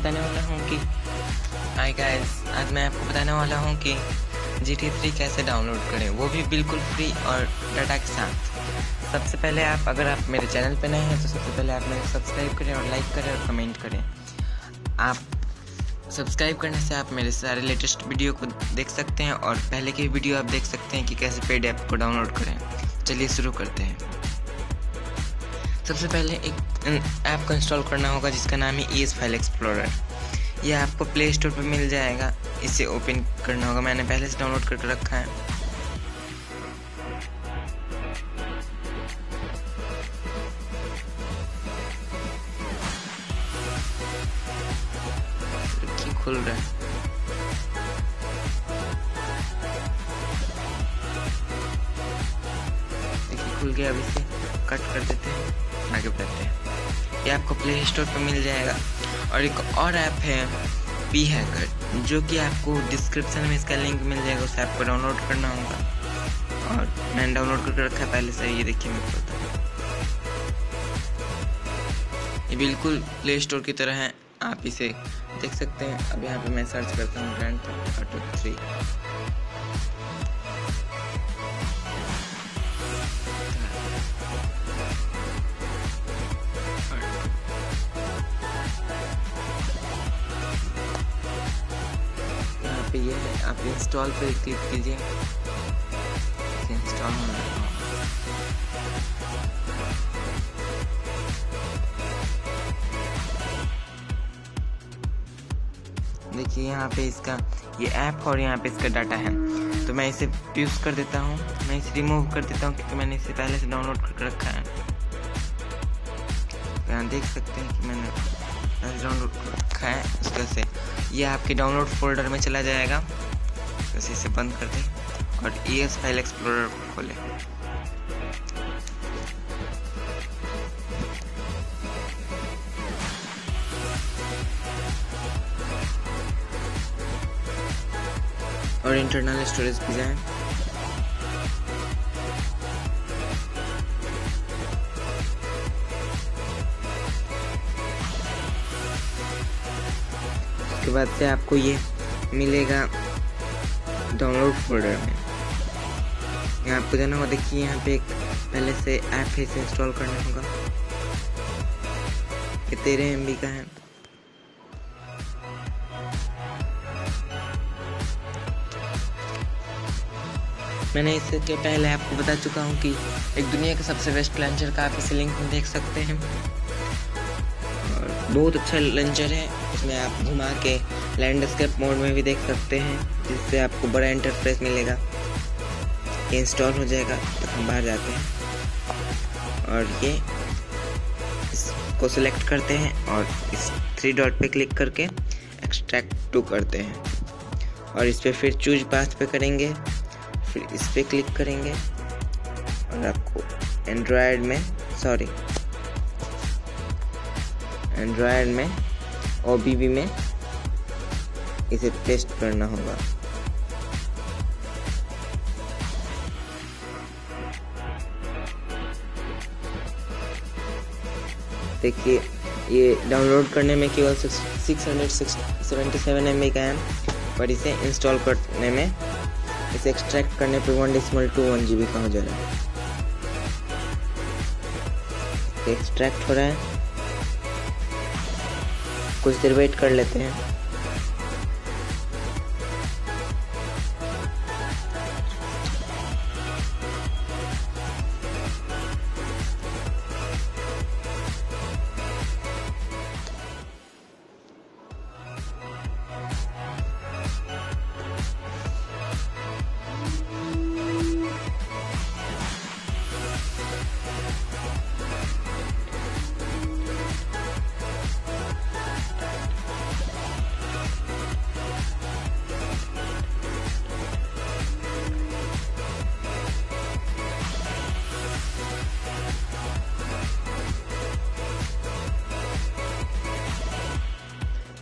बताने वाला हूँ कि हाय गाइस आज मैं आपको बताने वाला हूँ कि जी टी थ्री कैसे डाउनलोड करें। वो भी बिल्कुल फ्री और डाटा के साथ। सबसे पहले आप, अगर आप मेरे चैनल पे नए हैं तो सबसे पहले आप मेरे सब्सक्राइब करें और लाइक करें और कमेंट करें। आप सब्सक्राइब करने से आप मेरे सारे लेटेस्ट वीडियो को देख सकते हैं और पहले की वीडियो आप देख सकते हैं कि कैसे पेड ऐप को डाउनलोड करें। चलिए शुरू करते हैं। सबसे पहले एक ऐप को इंस्टॉल करना होगा जिसका नाम है ई एस फ़ाइल एक्सप्लोरर यह आपको प्ले स्टोर पर मिल जाएगा। इसे ओपन करना होगा। मैंने पहले से डाउनलोड करके रखा है। खुल रहा है। खुल गया। अब इसे कट कर देते हैं। आगे बढ़ते हैं? ये आपको प्ले स्टोर पर मिल जाएगा। और एक और ऐप है पी हैकर जो कि आपको डिस्क्रिप्शन में इसका लिंक मिल जाएगा, उस ऐप को डाउनलोड करना होगा। और मैंने डाउनलोड करके रखा है पहले से, ये देखिए मैं बताता हूँ ये बिल्कुल प्ले स्टोर की तरह है, आप इसे देख सकते हैं। अब यहाँ पे मैं सर्च करता हूँ ग्रैंड थ्री ये है। आप इंस्टॉल पे क्लिक कीजिए। इंस्टॉल होना देखिए, यहाँ पे इसका ये ऐप और यहाँ पे इसका डाटा है। तो मैं इसे यूज़ कर देता हूँ। मैं इसे रिमूव कर देता हूँ क्योंकि मैंने इसे पहले से डाउनलोड करके रखा है। तो यहाँ देख सकते हैं कि मैंने डाउनलोड कर रखा है। उसका से ये आपके डाउनलोड फोल्डर में चला जाएगा। बस इसे बंद कर दें और ई एस फ़ाइल एक्सप्लोरर खोलें। और इंटरनल स्टोरेज भी जाए। उसके बाद से आपको ये मिलेगा। डाउनलोड फोल्डर में। यहाँ आपको जाना होगा। देखिए, यहाँ पे एक पहले से ऐप है, इसे इंस्टॉल करना होगा। ये तेरह एम का है। मैंने इसके पहले आपको बता चुका हूँ कि एक दुनिया के सबसे बेस्ट लंचर का आप इस लिंक में देख सकते हैं। और बहुत अच्छा लंचर है। इसमें आप घुमा के लैंडस्केप मोड में भी देख सकते हैं, जिससे आपको बड़ा इंटरफेस मिलेगा। ये इंस्टॉल हो जाएगा तो हम बाहर जाते हैं। और ये इसको सिलेक्ट करते हैं और इस थ्री डॉट पे क्लिक करके एक्सट्रैक्ट टू करते हैं। और इस पर फिर चूज़ पाथ पे करेंगे, फिर इस पर क्लिक करेंगे। और आपको एंड्रॉयड में सॉरी एंड्रॉयड में ओ में इसे पेस्ट करना होगा। देखिए, ये डाउनलोड करने में केवल six hundred seventy seven M का है, पर इसे इंस्टॉल करने में, इसे एक्सट्रैक्ट करने पे one decimal two one G का हो जा रहा है। एक्सट्रैक्ट हो रहा है। कुछ देर वेट कर लेते हैं।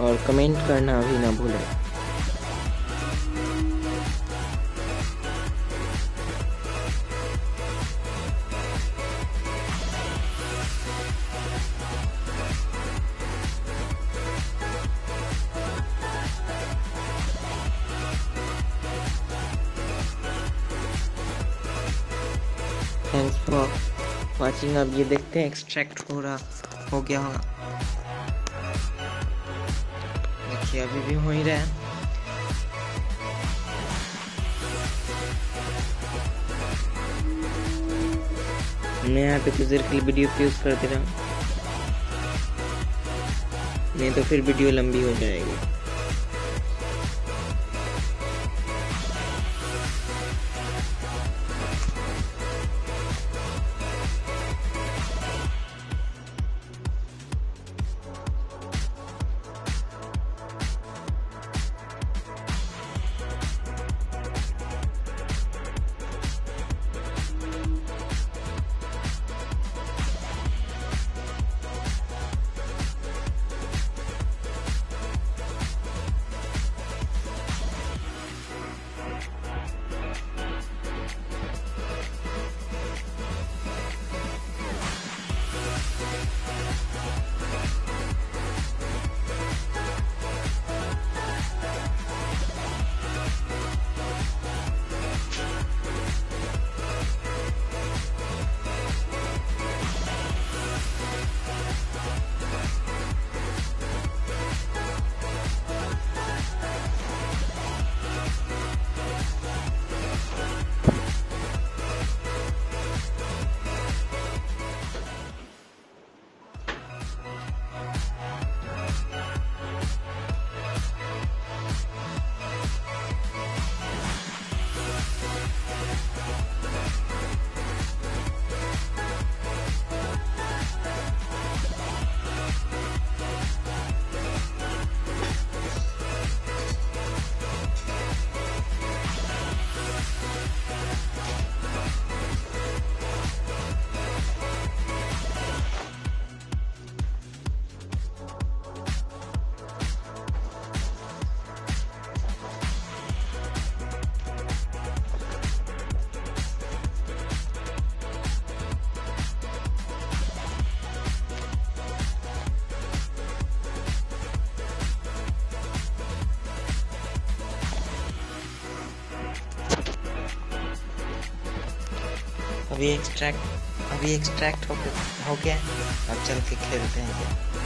और कमेंट करना भी ना भूलें। थैंक्स फॉर वाचिंग अब ये देखते हैं एक्सट्रैक्ट हो रहा हो गया होगा। देखिए अभी भी हो ही रहा। मैं यहाँ पे कुछ देर के लिए वीडियो फ्यूज कर दे रहा। हूँ नहीं तो फिर वीडियो लंबी हो जाएगी। अभी एक्सट्रैक्ट अभी एक्सट्रैक्ट हो गया अब चल के खेलते हैं। देखिए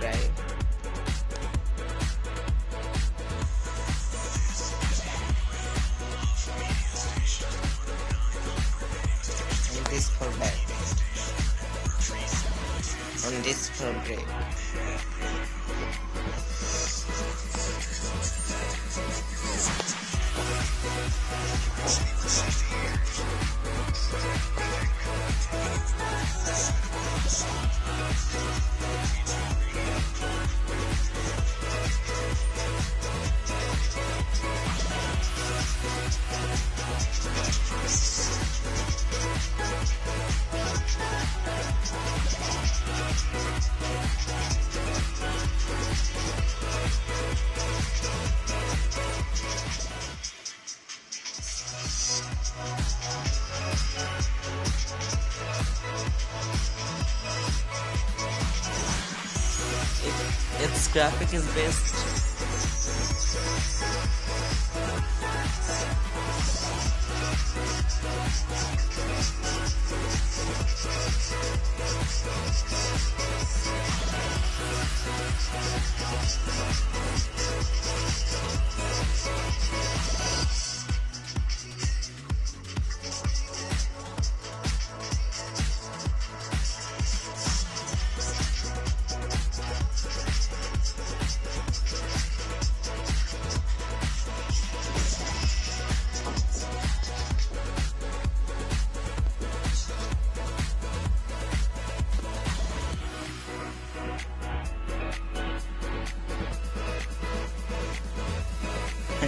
right? And this for back. And this for break. It, its graphic is based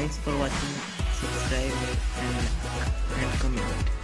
Thanks for watching, subscribe and, and comment.